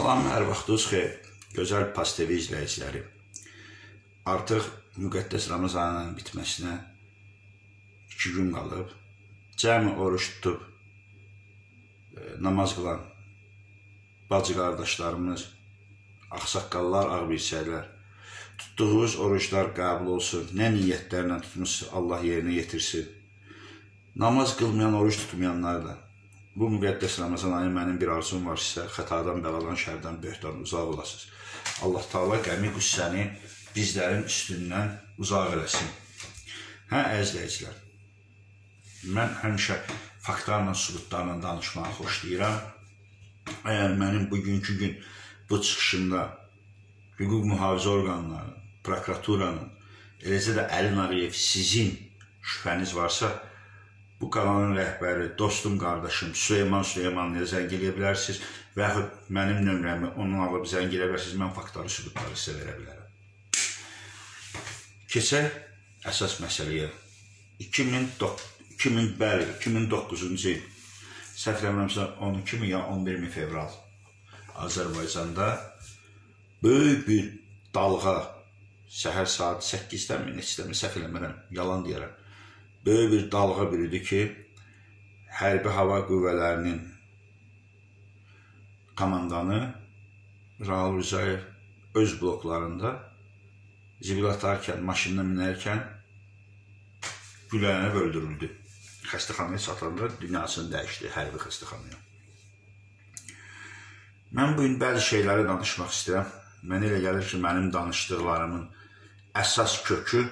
Salam, hər vaxtınız xeyir. Gözəl Pas TV izləyiciləri. Artıq müqəddəs Ramazanın bitməsinə 2 gün qalıb. Cəmi oruç tutub e, namaz qılan bacı qardaşlarımız, ağsaqqallar, ağbirçəklər tutduğunuz oruclar qəbul olsun. Nə niyyətlərlə tutmusunuz, Allah yerinə yetirsin. Namaz qılmayan, oruç tutmayanlar da bu müqəddəs Ramazan ayı mənim bir arzum var sizə, xətadan, bəladan, şərdən, böhtan uzaq olasınız. Allah Taala qəmi qüssəni bizlərin üstündən uzaq eləsin. Hə, əzizləyicilər. Mən həmişə faktlarla, sübutlarla danışmağı xoşlayıram. Əgər mənim bugünkü gün bu çıxışımda hüquq mühafizə orqanları, prokuraturanın, eləcə də Əli Nağıyev sizin şübhəniz varsa, bu kanalın rəhbəri, dostum, qardaşım Süleyman Süleymanlıya zəng eləyə bilərsiniz və yaxud mənim nömrəmi onun alıb zəng eləyə bilərsiniz. Mən faktları, sübutları sizə verə bilərəm. Keçək əsas məsələyə. 2009, 2000, bəli, 2009-cu il səhv eləmirəmsə 12 mi ya 11 mi fevral Azərbaycanda böyük bir dalğa səhər saat 8-dən mi, neçədən mi səhv eləmirəm, yalan deyərəm böyük bir dalğa bürüdü ki, hərbi hava qüvvələrinin komandanı Raul Rızayev öz bloklarında zibil atarkən, maşından minərkən güllələnib öldürüldü. Xəstəxanaya çatanda dünyasını dəyişdi, hərbi xəstəxanaya. Mən bu gün bəzi şeyləri danışmaq istəyirəm. Mənə elə gəlir ki, mənim danışdıqlarımın əsas kökü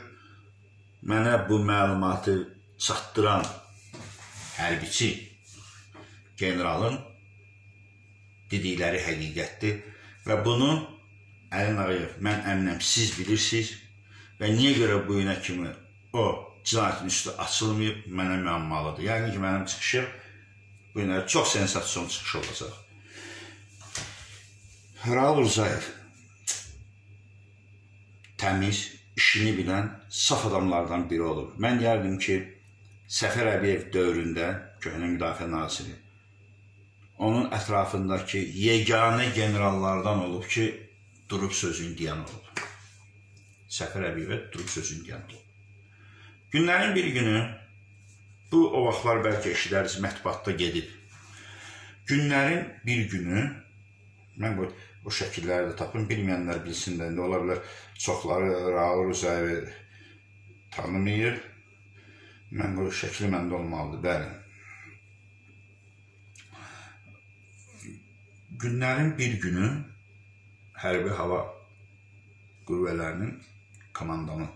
mənə bu məlumatı çatdıran hərbiçi generalın dedikləri həqiqətdir və bunu Əli Nağıyev, mən əminəm, siz bilirsiniz və niyə görə bu günə kimi o cinayətin üstü açılmayıb, mənə müəmmalıdır. Yəni ki, mənim çıxışım bu günə çox sensasiyon çıxış olacaq. Raul Rzayev təmiz, işini bilən saf adamlardan biri olub. Mən deyərdim ki, Səfər Əbiyev dövründə köhnə müdafiə naziri onun ətrafındakı yeganə generallardan olub ki, durub sözünü deyən olub. Səfər Əbiyevə durub sözünü deyən olub. Günlərin bir günü bu o vaxtlar bəlkə eşidəriz mətbuatda gedib. Günlərin bir günü mən bu şəkilləri də tapın, bilməyənlər bilsin də, indi ola bilər çoxları Raul Rüzəvi tanımayır. Mən bu şəkli məndə olmalıdır, bəli. Günlərin bir günü hərbi hava qüvvələrinin komandanı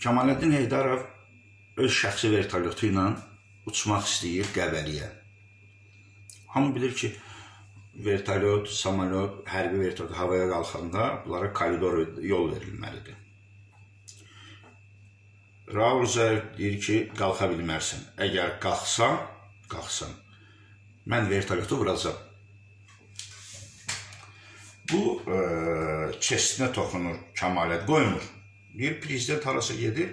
Kemaləddin Heydarov öz şəxsi vertolyotu ilə uçmaq istəyir Qəbəliyə. Hamı bilir ki, vertolyot, samolyot, hərbi vertolyot havaya qalxanda bunlara koridor yol verilməlidir. Raul Zər deyir ki, qalxa bilmərsən. Əgər qalxsan, qalxsan, mən vertolyotu vuracam. Bu e, çestinə toxunur, kəmalət qoymur. Bir prezident harasa gedir,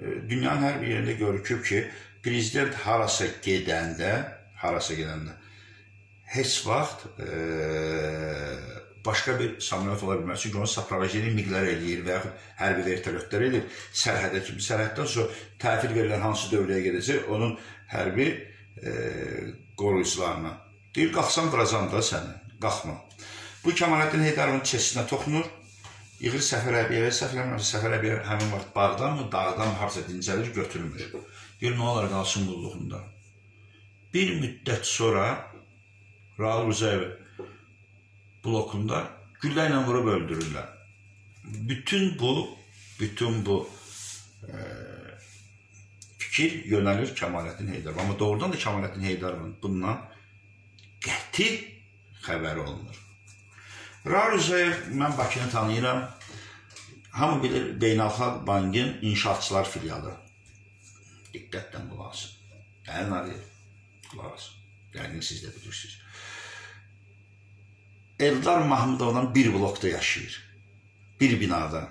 e, dünyanın hər bir yerində görüküb ki, prezident harasa gedəndə, harasa gedəndə heç vaxt e, başqa bir samolyot ola bilməz. Çünki onun saprovajeni miqlər eləyir və yaxud hərbi vertolyotlar edir. Sərhədə kimi sərhəddən sonra təhvil verilən hansı dövrəyə gedəcək, onun hərbi e, qoruyucularına. Deyir, qalxsan vuracam da səni, qalxma. Bu Kemaləddin Heydarovun çesinə toxunur. Yığır Səfər Əbiyevə, Səfər Səfər Əbiyev həmin vaxt bağdan mı, dağdan harca dincəlir, götürülmür. Deyir, nə olar qalsın qulluğunda. Bir müddət sonra Raul Rüzəyev blokunda güllə ilə vurub öldürürlər. Bütün bu, bütün bu e, fikir yönəlir Kəmaləddin Heydarov. Amma doğrudan da Kəmaləddin Heydarovun bundan qəti xəbəri olunur. Raul Rüzəyev, mən Bakını tanıyıram. Hamı bilir Beynəlxalq Bankın inşaatçılar filialı. Diqqətlə qulaq asın. Əlin arayır. Qulaq asın. Yəqin siz də bilirsiniz. Eldar Mahmudovla bir blokda yaşayır. Bir binada.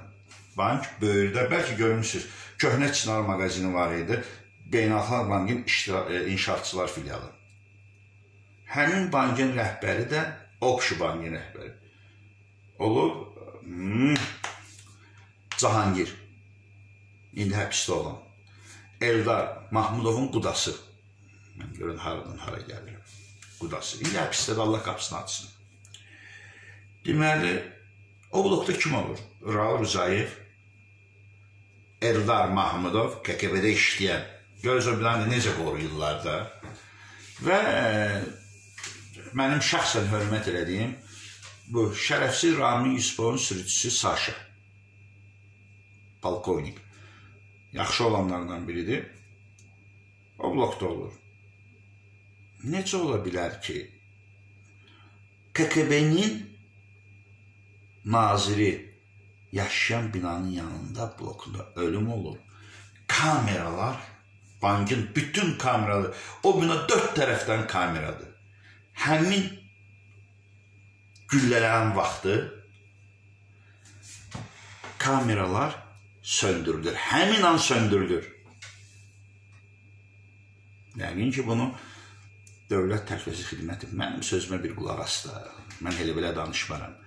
Bank böyürdə, bəlkə görmüsünüz, köhnə Çınar mağazini var idi. Beynəlxalq Bankın e, inşaatçılar filialı. həmin bankın rəhbəri də Okşu bankın rəhbəri olub hmm, Cahangir. İndi həbsdə olan. Eldar Mahmudovun qudası. Mən görün haradan hara gəlirəm. Qudası. İndi həbsdədir, Allah qapısını açsın. Deməli, o blokda kim olur? Raul Rızayev, Eldar Mahmudov, KKB-də işləyən. Görürüz o binanı necə qoruyurlar da. Və e, mənim şəxsən hörmət elədiyim bu şərəfsiz Rami Yusufovun sürücüsü Saşa. Polkovnik. Yaxşı olanlardan biridir. O blokda olur. Necə ola bilər ki, KKB-nin naziri yaşayan binanın yanında blokunda ölüm olur. Kameralar, bankın bütün kameraları, o bina dört tərəfdən kameradır. Həmin güllələnən vaxtı kameralar söndürülür. Həmin an söndürülür. Yəqin ki, bunu Dövlət Təhlükəsizlik Xidməti mənim sözümə bir qulaq asdı. Mən elə belə danışmaram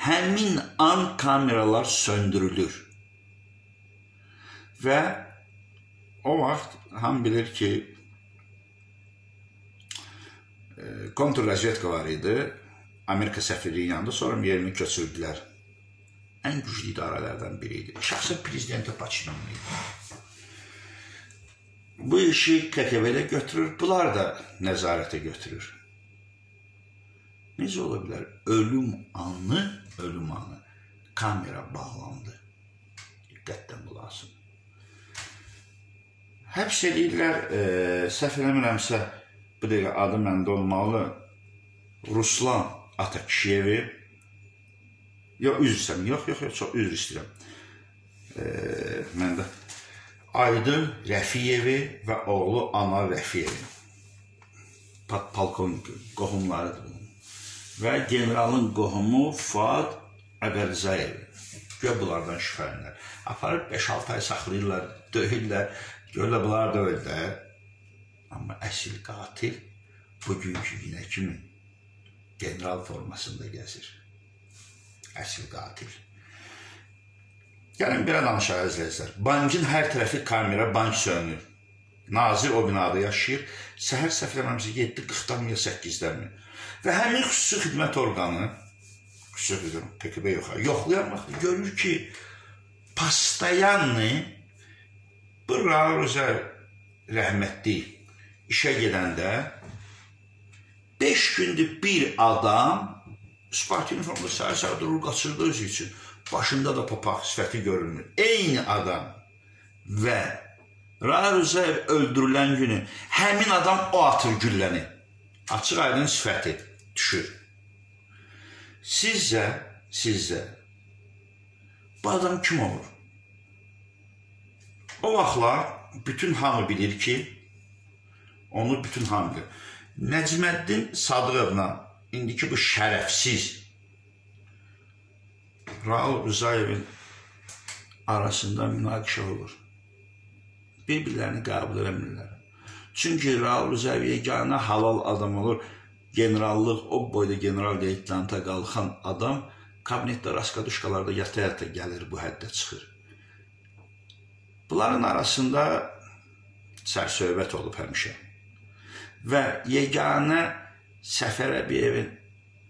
həmin an kameralar söndürülür. Və o vaxt ham bilir ki, e, kontrrazvedka var idi. Amerika səfirliyi yanında sonra yerini köçürdülər. Ən güclü idarələrdən biri idi. Şəxsən prezidentə Paçinonlu idi. Bu işi KKV-də götürür, bunlar da nəzarətə götürür. Necə ola bilər? Ölüm anı ölüm anı kamera bağlandı. Diqqətlə qulaq asın. Həbs edirlər, e, səhv eləmirəmsə, bu dəqiqə adı məndə olmalı. Ruslan Atakişiyevi. Yox, üzr istəyirəm. Yox, yox, yox, çox üzr istəyirəm. E, məndə Aydın Rəfiyevi və oğlu Anar Rəfiyevi. Polkovnik qohumlarıdır bunun və generalın qohumu Fuad Əqərzayev. Gör bunlardan şübhələnirlər. Aparıb 5-6 ay saxlayırlar, döyürlər. Görürlər bunlar da öldü. Amma əsl qatil bugünkü günə kimi general formasında gəzir. Əsl qatil. Gəlin belə danışaq əzizlər. Bankın hər tərəfi kamera, bank sönür. Nazir o binada yaşayır. Səhər səfərləməmizə 7.40-dan ya 8-dən mi? Və həmin xüsusi xidmət orqanı, xüsusi xidmət, PKB yox, yoxlayan vaxt görür ki, pastayanlı bu Rauzə rəhmətli işə gedəndə 5 gündür bir adam Sparta uniformda səhər-səhər durur, qaçırdı özü üçün. Başında da papaq, sifəti görünmür. Eyni adam və Rauzəv öldürülən günü həmin adam o atır gülləni. Açıq aydın sifəti düşür. Sizcə, sizcə bu adam kim olur? O vaxtlar bütün hamı bilir ki, onu bütün hamı bilir. Nəcməddin Sadıqovla indiki bu şərəfsiz Raul Rızayevin arasında münaqişə olur. Bir-birlərini qəbul eləmirlər. Çünki Raul Rızayev yeganə halal adam olur generallıq, o boyda general leytenanta qalxan adam kabinetdə raskaduşkalarda yata-yata gəlir, bu həddə çıxır. Bunların arasında sərsöhbət olub həmişə. Və yeganə Səfər Əbiyevin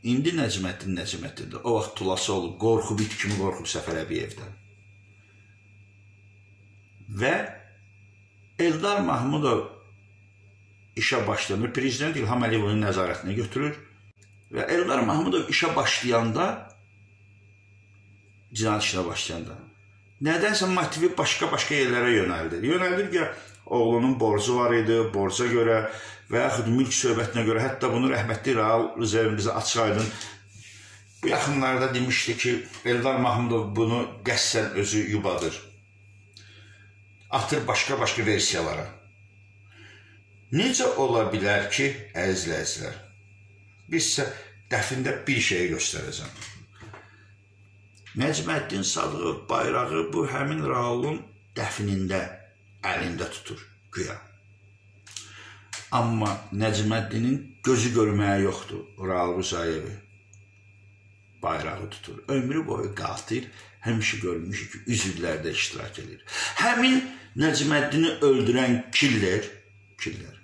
indi Nəcməddin Nəcməddindir. O vaxt tulası olub, qorxub it kimi qorxub Səfər Əbiyevdən. Və Eldar Mahmudov işə başlanır. Prezident İlham Əliyev onun nəzarətinə götürür və Eldar Mahmudov işə başlayanda cinayət işinə başlayanda nədənsə motivi başqa-başqa yerlərə yönəldir. Yönəldir ki, oğlunun borcu var idi, borca görə və yaxud mülk söhbətinə görə, hətta bunu rəhmətli Raul Rızayevin bizə açıq aydın bu yaxınlarda demişdi ki, Eldar Mahmudov bunu qəssən özü yubadır. Atır başqa-başqa versiyalara. Necə ola bilər ki, əzizləyicilər, biz isə dəfində bir şeyi göstərəcəm. Nəcməddin Sadığov bayrağı bu həmin Raulun dəfinində əlində tutur, güya. Amma Nəcməddinin gözü görməyə yoxdur. Ural Rusayevi bayrağı tutur. Ömrü boyu qatil həmişə görmüşük ki, üzvlərdə iştirak edir. Həmin Nəcməddini öldürən killer, killer.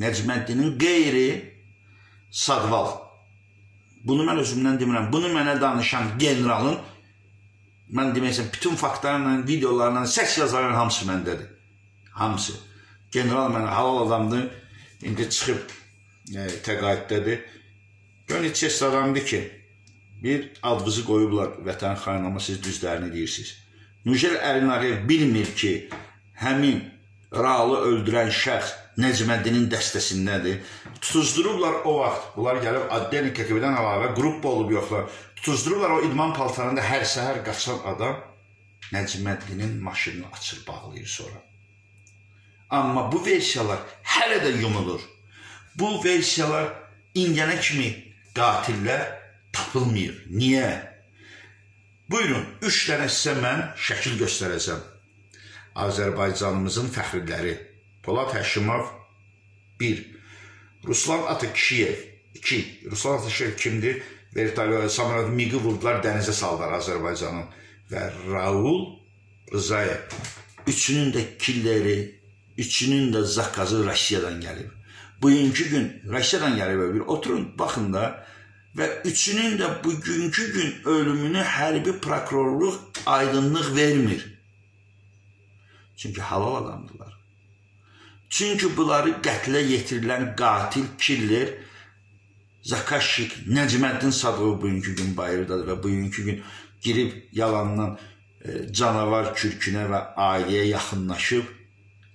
Nəcməddinin qeyri Sadval. Bunu mən özümdən demirəm. Bunu mənə danışan generalın mən deməksə bütün faktlarla, videolarla, səs yazarların hamısı məndədir. Hamısı. General mənə halal adamdır. İndi çıxıb e, təqaüddədir. Gör neçə adamdır ki, bir adınızı qoyublar vətən xain amma siz düzlərini deyirsiniz. Nüjel Əlinariyev bilmir ki, həmin Ralı öldürən şəxs Necməddinin dəstəsindədir. Tutuzdurublar o vaxt. Bunlar gəlib Adden KGB-dən əlavə qrup olub yoxlar. Tutuzdurublar o idman paltarında hər səhər qaçan adam Necməddinin maşınını açır, bağlayır sonra. Amma bu versiyalar hələ də yumulur. Bu versiyalar indiyənə kimi qatillər tapılmır. Niyə? Buyurun, üç dənə sizə mən şəkil göstərəcəm. Azərbaycanımızın fəxrləri. Polad Həşimov 1. Ruslan Atakişiyev 2. Ruslan Atakişiyev kimdir? Vertolyo Samolyot Migi vurdular, dənizə saldılar Azərbaycanın. Və Raul Rızayev. Üçünün də killəri, üçünün də zakazı Rusiyadan gəlib. Bugünkü gün Rusiyadan gəlib. Bir oturun, baxın da və üçünün də bugünkü gün ölümünü hərbi prokurorluq aydınlıq vermir. Çünki halal adamdılar. Çünki bunları qətlə yetirilən qatil, killer, Zakaşik, Nəcməddin Sadıqov bugünkü gün bayırdadır və bugünkü gün girib yalandan e, canavar kürkünə və ailəyə yaxınlaşıb,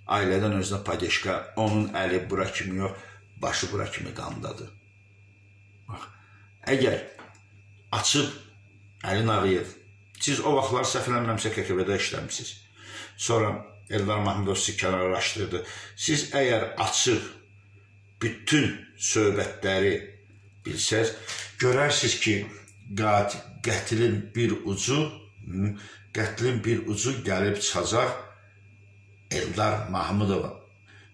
ailədən özünə padeşka, onun əli bura kimi yox, başı bura kimi qandadır. Əgər açıb Əlin Ağayev, siz o vaxtlar səhv eləmirəmsə KKB-də işləmişsiniz. Sonra Eldar Mahmudov sizi kənarlaşdırdı. Siz əgər açıq bütün söhbətləri bilsəz, görərsiniz ki, qətlin bir ucu, qətlin bir ucu gəlib çıxacaq Eldar Mahmudova.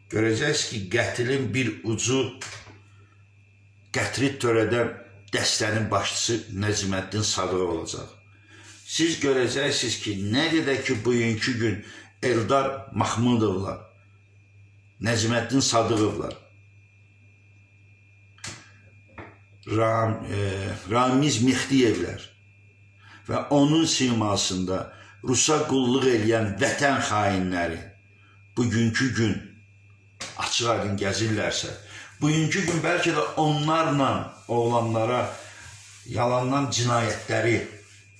Görəcəksiniz ki, qətlin bir ucu qətri törədən dəstənin başçısı Nəcməddin Sadıq olacaq. Siz görəcəksiniz ki, nə qədər ki, bugünkü gün Eldar Mahmudovlar, Nəcməddin Sadıqovlar, Ram, e, Ramiz Mehdiyevlər və onun simasında Rusa qulluq eləyən vətən xainləri bugünkü gün açıq aydın gəzirlərsə, bugünkü gün bəlkə də onlarla oğlanlara yalandan cinayətləri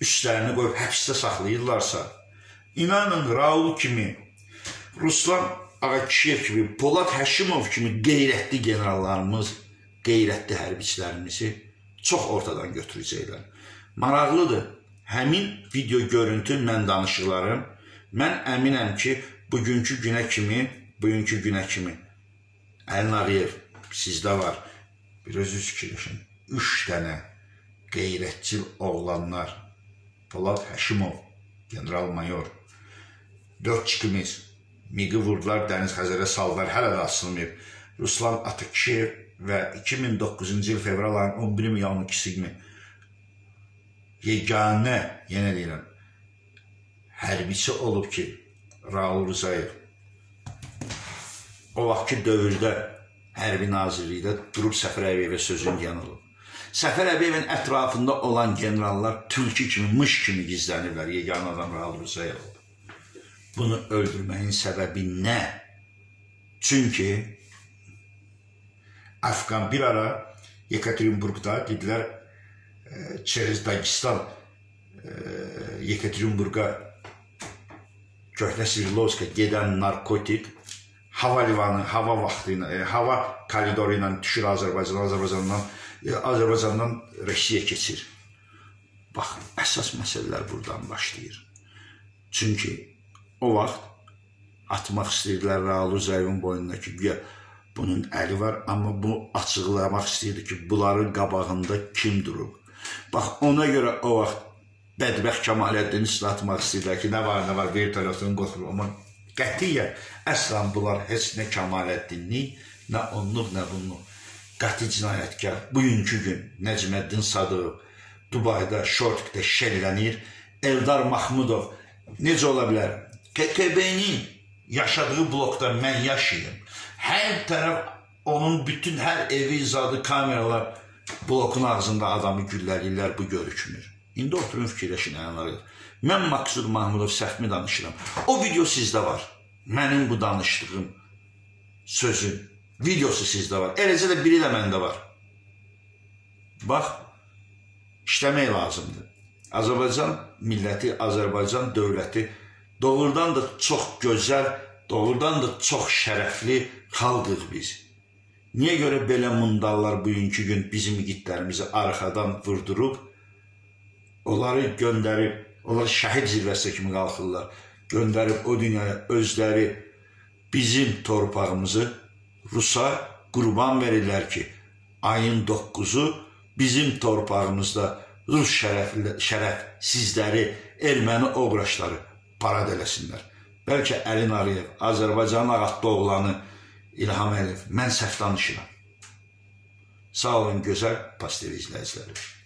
üstlərini qoyub həbsdə saxlayırlarsa, İnanın Raul kimi, Ruslan Ağakişiyev kimi, Polad Həşimov kimi qeyrətli generallarımız, qeyrətli hərbiçilərimizi çox ortadan götürəcəklər. Maraqlıdır. Həmin video görüntü mən danışıqlarım. Mən əminəm ki, bugünkü günə kimi, bugünkü günə kimi Əlin Ağayev sizdə var. Bir özünüz fikirləşin. 3 dənə qeyrətçil oğlanlar Polad Həşimov, general-mayor Dörd çıxımız. Miqi vurdular, Dəniz Xəzərə saldılar, hələ də açılmayıb. Ruslan Atıkişiyev və 2009-cu il fevral ayının 11 milyon 12 kimi yeganə, yenə deyirəm, hərbiçi olub ki, Raul Rızayev o vaxtki dövrdə hərbi nazirlikdə durub Səfər Əliyevə sözün deyən olub. Səfər Əliyevin ətrafında olan generallar tülkü kimi, mış kimi gizlənirlər. Yeganə adam Rızayev olub. Bunu öldürməyin səbəbi nə? Çünki Afqan bir ara Yekaterinburqda dedilər e, çerez Dagistan e, Yekaterinburqa Köhnə Sverdlovska gedən narkotik hava limanı, hava vaxtı ilə, e, hava koridoru ilə düşür Azərbaycan, Azərbaycandan e, Azərbaycandan Rusiya keçir. Bax, əsas məsələlər buradan başlayır. Çünki O vaxt atmaq istəyirdilər Raul Zəyevin boynundakı güya bunun əli var, amma bunu açıqlamaq istəyirdi ki, bunların qabağında kim durub. Bax, ona görə o vaxt bədbəxt Kamaləddin atmaq istəyirlər ki, nə var, nə var, vertolyotun qoxur. Amma qətiyyən, əslən bunlar heç nə Kamaləddinlik, Nə onluq, nə bunluq. Qəti cinayətkar. Bugünkü gün Nəcməddin Sadıq Dubayda, Şortikdə şəllənir. Eldar Mahmudov necə ola bilər? KKB-nin yaşadığı blokda mən yaşayım. Hər tərəf onun bütün hər evi, zadı, kameralar blokun ağzında adamı gülləlirlər, bu görükmür. İndi oturun fikirləşin əyənləri. Mən Maksud Mahmudov səhvmi danışıram. O video sizdə var. Mənim bu danışdığım sözün videosu sizdə var. Eləcə də biri də məndə var. Bax, işləmək lazımdır. Azərbaycan milləti, Azərbaycan dövləti doğrudan da çox gözəl, doğrudan da çox şərəfli xalqıq biz. Niyə görə belə mundallar bugünkü gün bizim igidlərimizi arxadan vurdurub, onları göndərib, onlar şəhid zirvəsi kimi qalxırlar, göndərib o dünyaya özləri bizim torpağımızı Rusa qurban verirlər ki, ayın 9-u bizim torpağımızda Rus şərəfli, şərəf sizləri, erməni obraşları parad eləsinlər. Bəlkə Əlin Aliyev, Azərbaycanın ağatlı oğlanı İlham Əliyev, mən səhv danışıram. Sağ olun gözəl Pastev izləyiciləri.